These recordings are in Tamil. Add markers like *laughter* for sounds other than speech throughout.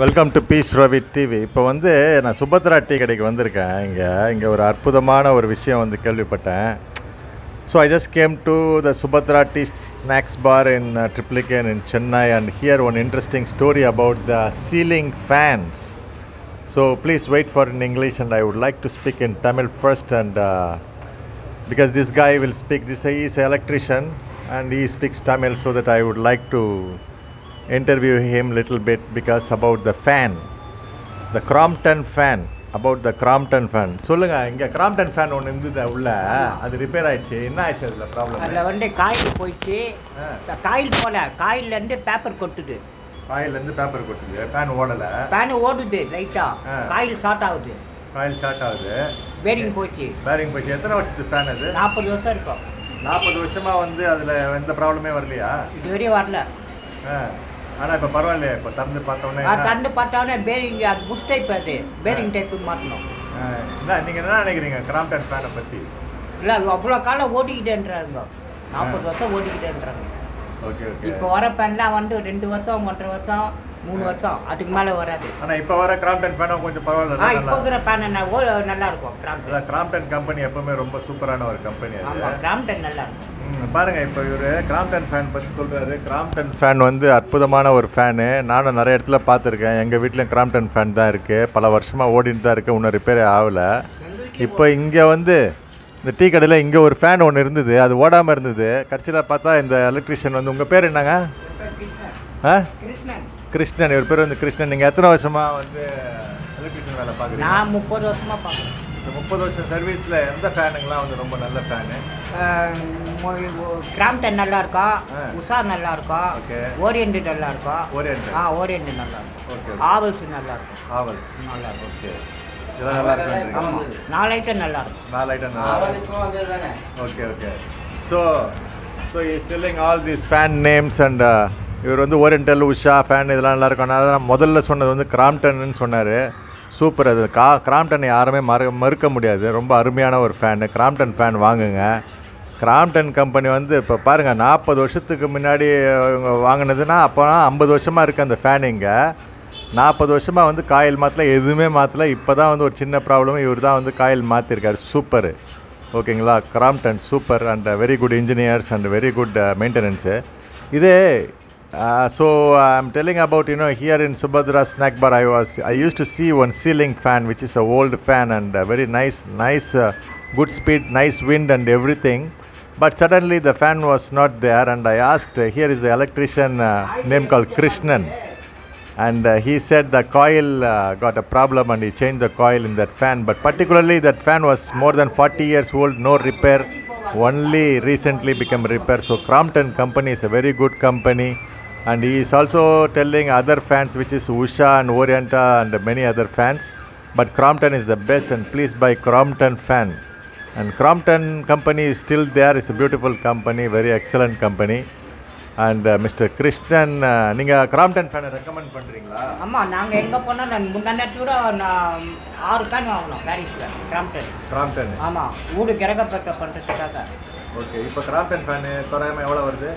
Welcome to peace Ravi TV இப்போ வந்து நான் சுபத்ரா டீ கடைக்கு வந்திருக்கேன். இங்கே இங்கே ஒரு அற்புதமான ஒரு விஷயம் வந்து கேள்விப்பட்டேன். So I just came to the Subhadra tea snacks bar in Triplicane in Chennai and here one interesting story about the ceiling fans so please wait for in English and I would like to speak in Tamil first and because this guy will speak this is electrician and he speaks Tamil so that I would like to interview him little bit because about the fan. The crompton fan about the crompton fan. சொல்லுங்க இங்க crompton fan ஒன்று இருந்தது உள்ள? அது ரிப்பேர் ஆயிடுச்சு. என்ன ஆயிடுச்சு அதில் ப்ராப்ளம் அதில் வந்து காயில் போயிடுச்சு. ஆ. காயில் போல காயிலேருந்து பேப்பர் கொட்டுது. காயிலேருந்து பேப்பர் கொட்டுது. ஃபேன் ஓடலை. ஃபேனு ஓடுது லைட்டாக ஆ. காயில் ஷார்ட் ஆகுது. காயில் ஷார்ட் ஆகுது. பேரிங் போயிடுச்சு பேரிங் போயிடுச்சு எத்தனை வருஷத்து ஃபேன் அது? நாற்பது வருஷம் இருக்கும். நாற்பது வருஷமா வந்து அதில் எந்த ப்ராப்ளமே வரலையா? இது வரையும் வரல ஆனால் இப்போ பரவாயில்லையா. இப்போ திறந்து பார்த்தோன்னே தண்டு பார்த்தோன்னே பேரிங் அது புஷ் டைப் அது. பேரிங் டைப்புக்கு மாற்றணும். ஆ, என்ன நீங்கள் என்ன நினைக்கிறீங்க? கிராம்டன் ஃபேனை பற்றி இல்லை அவ்வளோ காலம் ஓடிக்கிட்டேன்றாங்க நாற்பது வருஷம் ஓடிக்கிட்டேன்றாங்க ஓகே ஓகே. இப்போ வர ஃபேன்லாம் வந்து ரெண்டு வருஷம் ஒன்றரை வருஷம் மூணு வருஷம். அதுக்கு மேலே வராது. ஆனால் இப்போ வர கிராம்டன் ஃபேனும் கொஞ்சம் ஆ பரவாயில்ல இப்போ நல்லா இருக்கிற ஃபேன் என்ன ஓ நல்லா இருக்கும் கிராம்டன் கிராம்டன் கம்பெனி எப்பவுமே ரொம்ப சூப்பரான ஒரு கம்பெனி ஆமாம் கிராம்டன் நல்லா இருக்கும் பாருங்கள் இப்போ இவர் கிராம்டன் ஃபேன் பற்றி சொல்கிறாரு கிராம்டன் ஃபேன் வந்து அற்புதமான ஒரு ஃபேனு நானும் நிறைய இடத்துல பார்த்துருக்கேன். எங்கள் வீட்டில் கிராம்டன் ஃபேன் தான் இருக்குது பல வருஷமாக ஓடிட்டு தான் இருக்குது இன்னும் ரிப்பேர் ஆகலை. இப்போ இங்கே வந்து இந்த டீ கடையில் இங்கே ஒரு ஃபேன் ஒன்று இருந்தது. அது ஓடாமல் இருந்தது. கடைசியில் பார்த்தா இந்த எலக்ட்ரிஷியன் வந்து உங்கள் பேர் என்னங்க? ஆ? கிருஷ்ணன். இவர் பேர் வந்து கிருஷ்ணன். நீங்கள் எத்தனை வருஷமாக வந்து எலக்ட்ரிஷியன் வேலை பார்க்குறீங்க? நான் முப்பது வருஷமாக பார்க்குறேன். இந்த முப்பது வருஷம் சர்வீஸில் எந்த ஃபேனுங்கெல்லாம் வந்து ரொம்ப நல்ல ஃபேனு கிராம்டன் நல்லா இருக்கும். உஷா நல்லா இருக்கும் Okay. ஓரியன்ட் நல்லா இருக்கும் Orient. ஆ ஓரியன்ட் நல்லா இருக்கும் ஓகே. ஆவல்ஸ் நல்லா இருக்கும் ஆவல் நல்லா இருக்கும் ஓகே. இதெல்லாம் நல்லா இருக்குன்றீங்க ஆமாம் நாலு ஐட்டம் நல்லா இருக்கும். நாலு ஐட்டம் நல்லா okay okay. So so is telling all these fan names and இவர் வந்து ஓரியன்டல் உஷா ஃபேன் இதெல்லாம் நல்லா இருக்கும். அதனால நான் முதல்ல சொன்னது வந்து கிராம்டன்னு சொன்னார். சூப்பர். அது கா கிராம்டனை யாருமே மறு மறுக்க முடியாது. ரொம்ப அருமையான ஒரு ஃபேனு கிராம்டன் ஃபேன் வாங்குங்க. கிராம்டன் கம்பெனி வந்து இப்போ பாருங்கள் நாற்பது வருஷத்துக்கு முன்னாடி இவங்க வாங்கினதுன்னா அப்போனா ஐம்பது வருஷமாக இருக்குது அந்த ஃபேன் இங்கே. நாற்பது வருஷமாக வந்து காயில் மாற்றல எதுவுமே மாற்றல இப்போ தான் வந்து ஒரு சின்ன ப்ராப்ளம் இவர் தான் வந்து காயில் மாற்றிருக்காரு சூப்பர் ஓகேங்களா? Crompton super and very good engineers and very good maintenance இதே Uh, so I'm telling about you know here in Subhadra snack bar I was I used to see one ceiling fan which is a old fan and very nice nice uh, good speed nice wind and everything. But suddenly the fan was not there and I asked uh, here is the electrician uh, name called Krishnan. And uh, he said the coil uh, got a problem and he changed the coil in that fan. But particularly that fan was more than 40 years old no repair only recently become repair. So Crompton company is a very good company. And he is also telling other fans which is usha and orienta and many other fans but crompton is the best and please buy crompton fan and crompton company is still there it's a beautiful company very excellent company and uh, mr krishnan uh, நீங்கள் கிராம்டன் ஃபேனை ரெக்கமெண்ட் பண்ணுறீங்களா ஆமாம் நாங்கள் எங்கே போனால் நான் முன்னாடி கூட நான் ஆறு பேன் வாங்கினோம் பாரிஸில் கிராம்டன் கிராம்டன் ஆமாம் வீடு கிரகப்பக்க பண்ணுறதுக்காக ஓகே இப்போ கிராம்டன் ஃபேனு தோராயமாக எவ்வளோ வருது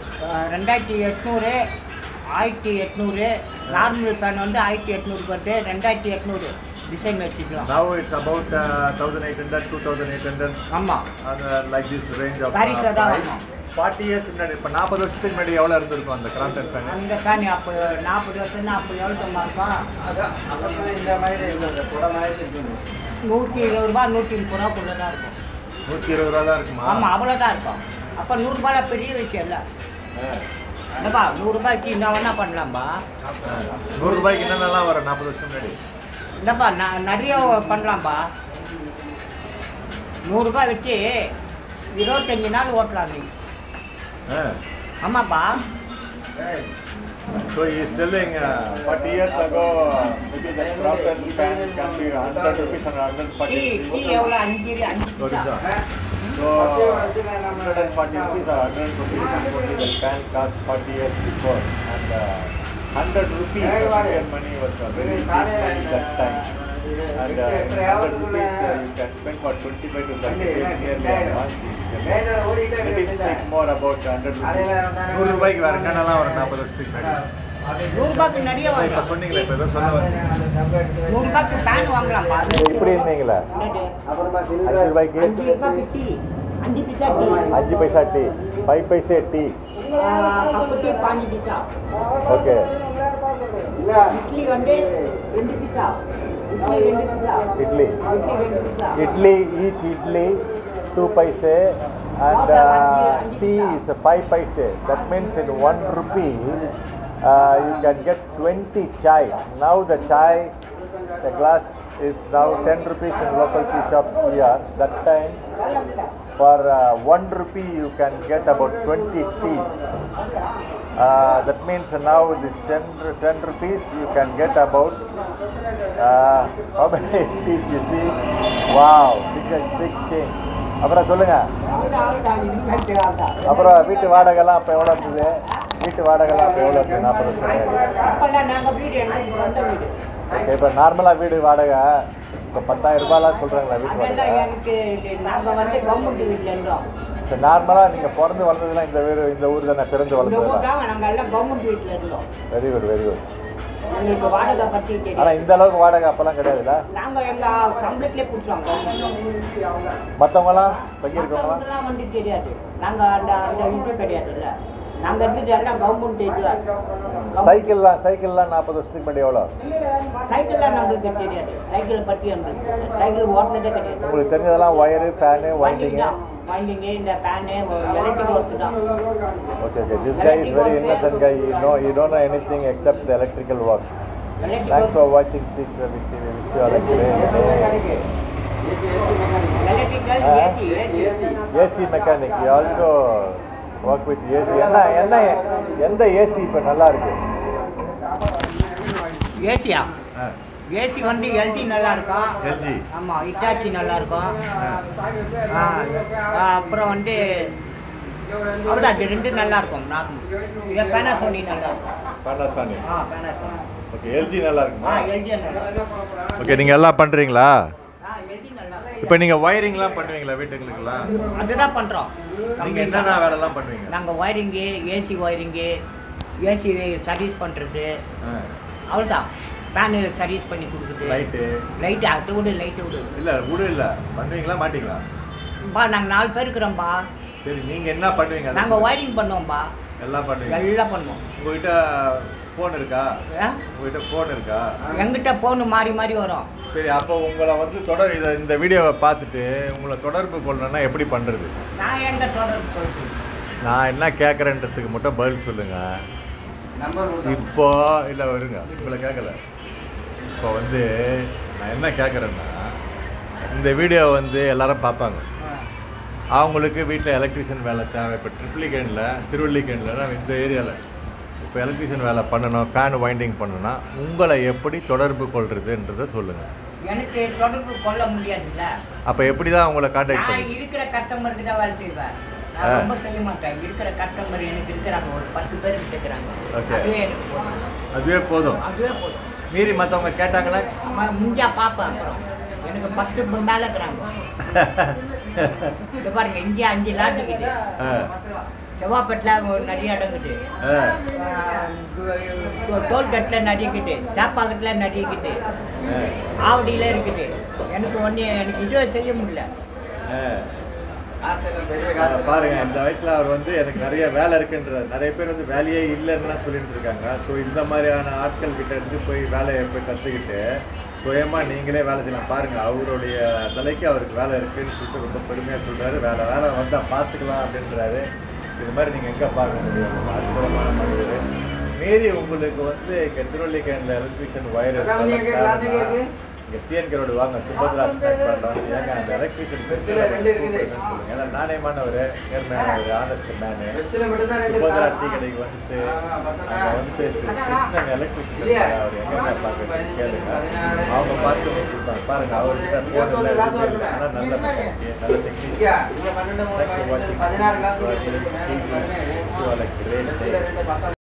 ரெண்டாயிரத்தி எட்நூறு ஆயிரத்தி எட்நூறு. நார்மல் பேன் வந்து ஆயிரத்தி எட்நூறுக்கு வருது. ரெண்டாயிரத்தி எட்நூறு. டிசைன் வச்சுக்கலாம். Now it's about uh, 1800 2800 ஆமாம் and uh, like this range of Paris ல தான். 40 years முன்னாடி இப்போ நாற்பது வருஷத்துக்கு முன்னாடி எவ்வளோ இருந்திருக்கும் அந்த கிராம்டன் ஃபேன் அந்த பேன் அப்போ நாற்பது வருஷம்னா அப்போ எவ்வளோ இருக்கும் நூற்றி இருபது ரூபா நூற்றி முப்பது ரூபாக்குள்ளே தான் இருக்கும். நூற்றி இருபது ரூபா தான் இருக்குமா? ஆமாம் அவ்வளோதான் இருக்கும். அப்போ நூறுரூபால பெரிய விஷயம் இல்லை. என்னப்பா நூறுரூபாய்க்கு என்ன வேணா பண்ணலாம்பா? ஆ. நூறு ரூபாய்க்கு என்னென்னலாம் வரும் நாற்பது வருஷம் முன்னாடி. இல்லைப்பா நான் நிறைய பண்ணலாம்பா? நூறுரூபா வச்சு இருபத்தஞ்சி நாள் ஓட்டலாம். நீ. ஆமாப்பா. So he is telling uh, 40 years ago, maybe the Crompton fan can be 100 rupees and 140 tea tea rupees. So 140 rupees or 150 rupees the fan cost 40 years before. And uh, 100 rupees of Indian money was uh, very big money that time. And uh, in 100 rupees uh, you can spend for 25 to 30 days nearly a month. Let him speak more about 100 rupees. 100 ரூபாய்க்கு வேற என்னென்னலாம் வரும் 40 வருஷத்துக்கு முன்னாடி நிறைய வாங்கலாம். சொன்னீங்களே இப்போ சொல்ல வந்தீங்க. இப்படி இருந்தீங்களா? அஞ்சு ரூபாய்க்கு? அஞ்சு ரூபாய்க்கு டீ. அஞ்சு பைசா டீ. அஞ்சு paisa tea. Five paise tea. Cup tea பாஞ்சு பைசா. ஓகே. இட்லி வந்து ரெண்டு paisa. Idli idli. Each idli two paise and tea is five paise. That means in one rupee You can get twenty chais now the chai the glass is now ten rupees in local tea shops here that time for uh, one rupee you can get about 20 teas. Uh, that means now this 10, ru- 10 rupees you can get about uh, how many *laughs* teas you see? Wow, big, big change. அப்புறம் சொல்லுங்க அப்புறம் வீட்டு வாடகைலாம் அப்போ எவ்வளோ இருந்தது வீட்டு வாடகைலாம் அப்போ எவ்வளோ இருந்தது நாற்பது வீடு வீடு. ஓகே இப்போ நார்மலாக வீடு வாடகை இப்போ பத்தாயிரம் ரூபாய்லாம் சொல்கிறாங்களா வீட்டு வாடகை? சரி நார்மலாக நீங்கள் பிறந்து வளர்ந்ததுலாம் இந்த ஊர் இந்த ஊர் தானே பிறந்து வளர்ந்ததுலாம் வெரி குட் வெரி குட் ஆனால் இந்த அளவுக்கு வாடகை அப்போல்லாம் கிடையாதுல்ல? மற்றவங்களாம் தங்கியிருக்கவங்களாம் வந்து தெரியாது. நாங்கள் அந்த அந்த இது கிடையாதுல்ல. நாங்கள் இருந்தது எல்லாம் கவர்மெண்ட் இது சைக்கிள்லாம் சைக்கிள்லாம் நாற்பது வருஷத்துக்கு முன்னாடி எவ்வளோ சைக்கிள்லாம் நம்மளுக்கு தெரியாது சைக்கிளை பற்றி எங்களுக்கு சைக்கிள் ஓட்டினதே கிடையாது உங்களுக்கு தெரிஞ்சதெல்லாம் ஒயரு ஃபேனு வைண்டிங்கு வைண்டிங்கு இந்த ஃபேனு எலக்ட்ரிக் ஒர்க்கு தான் okay okay this guy is very innocent guy. You know you don't know anything except the electrical works. Electric thanks for watching. Peace Ravi TV wish you all a great day electrical ah. AC AC AC mechanic. You also work with AC. என்ன என்ன எந்த ஏசி இப்போ நல்லா இருக்கு ஏசியா ஏசி வந்து எல்ஜி நல்லா இருக்கும் LG. ஆமாம் இட்டாச்சி நல்லா இருக்கும் அப்புறம் வந்து அவ்வளோதான் ரெண்டு நல்லா இருக்கும் நார்மல் இதை பேனாசோனி நல்லா இருக்கும் Panasonic. ஆ பேனாசோனி ஓகே எல்ஜி நல்லா இருக்குமா எல்ஜி நல்லா ஓகே நீங்கள் எல்லாம் பண்ணுறீங்களா எல்ஜி இப்போ நீங்கள் ஒயரிங்லாம் பண்ணுவீங்களா வீட்டுங்களுக்குலாம் அதுதான் பண்ணுறோம் நீங்கள் என்னென்ன வேலைலாம் பண்ணுவீங்க? நாங்கள் wiring AC wiring AC service பண்ணுறது அவ்வளோதான் ஃபேனு சர்வீஸ் பண்ணி கொடுக்குறது. லைட்டு லைட்டு அது விடு லைட்டு விடு இல்லை விடு இல்லை. பண்ணுவீங்களா மாட்டீங்களா? பா நாங்கள் நாலு பேர் இருக்கிறோம்ப்பா சரி நீங்கள் என்ன பண்ணுவீங்க? நாங்கள் ஒயரிங் பண்ணுவோம்ப்பா எல்லாம் பண்ணுவீங்க. எல்லாம் பண்ணுவோம். உங்ககிட்ட ஃபோன் இருக்கா? உங்ககிட்ட ஃபோன் இருக்கா? எங்கிட்ட போன் மாறி மாறி வரும். சரி அப்போ உங்களை வந்து தொடர் இதை இந்த வீடியோவை பார்த்துட்டு உங்களை தொடர்பு கொள்ளணும்னா எப்படி பண்ணுறது நான் எங்க தொடர்பு சொல்றது நான் என்ன கேட்குறேன்றதுக்கு மட்டும் பதில் சொல்லுங்கள் இப்போ இல்லை வருங்க உங்களை கேட்கல இப்போ வந்து நான் என்ன கேட்குறேன்னா இந்த வீடியோ வந்து எல்லாரும் பார்ப்பாங்க. அவங்களுக்கு வீட்டில் எலக்ட்ரிஷியன் வேலை தேவை இப்போ ட்ரிப்ளிகேனில் திருவள்ளிக்கேணில் இந்த ஏரியாவில் இப்போ எலக்ட்ரிஷியன் வேலை பண்ணணும் ஃபேன் வைண்டிங் பண்ணணும்னா உங்களை எப்படி தொடர்பு கொள்றதுன்றதை சொல்லுங்கள் எனக்கு தொடர்பு கொள்ள முடியாதுல்ல. அப்போ எப்படி தான் உங்களை காண்டாக்ட் பண்ணி இருக்கிற கஸ்டமருக்கு தான் வேலை செய்வேன். நான். ரொம்ப செய்ய மாட்டேன். இருக்கிற கஸ்டமர் எனக்கு இருக்கிறாங்க. ஒரு பத்து பேர் இருக்கிறாங்க. Okay. அதுவே போதும். அதுவே போதும். அதுவே போதும். மீறி மற்றவங்க கேட்டாங்கன்னா? ம- முடிஞ்சா பார்ப்பேன் அப்புறம். எனக்கு பத்து மேல இருக்கிறாங்க *laughs* பாருங்க இங்கே அஞ்சு லாட்டுக்குது ஆ, செவ்வாப்பேட்டில் நிறைய இடங்குது டோல்கட்டில் நிறையக்குது சாப்பாக்கத்தில் ஆ, ஆவடியில் இருக்குது. எனக்கு ஒன்று எனக்கு இதுவே செய்ய முடியல. பாருங்க இந்த வயசுல அவர் வந்து எனக்கு நிறைய வேலை இருக்குன்றார். நிறைய பேர் வந்து வேலையே இல்லைன்னு சொல்லிட்டு இருக்காங்க. ஸோ இந்த மாதிரியான ஆட்கள் கிட்ட இருந்து போய் வேலையை போய் கற்றுக்கிட்டு சுயமா நீங்களே வேலை செய்யலாம். பாருங்க அவருடைய தலைக்கு அவருக்கு வேலை இருக்குன்னு சொல்லிட்டு ரொம்ப பெருமையாக சொல்றாரு. வேலை வேலை வந்தால் பார்த்துக்கலாம் அப்படின்றாரு. இது மாதிரி நீங்கள் எங்கே பார்க்க முடியும் அற்புதமான மனிதர். மீறி உங்களுக்கு வந்து திருவள்ளிக்கேணில் எலக்ட்ரிஷியன் ஒயர் இங்கே சிஎன்கே ரோடு வாங்க சுபத்ரா ஸ்நாக் வந்து ஏங்க அந்த எலக்ட்ரிஷியன். சொல்லுங்க. ஏன்னா நாணயமானவர் நேர்மையானவர் ஆனஸ்ட் மேனு சுபத்ரா டீ கடைக்கு வந்துட்டு அங்கே வந்துட்டு கிருஷ்ணன் எலக்ட்ரிஷியன்? அவர் எங்கே பார்க்குறது கேளுங்க. அவங்க பார்த்து கொடுப்பாங்க பாருங்க அவர்கிட்ட ஃபோன் இல்லை எதுவுமே இல்லை ஆனால் நல்ல நல்ல டெக்னீஷியன் you for watching.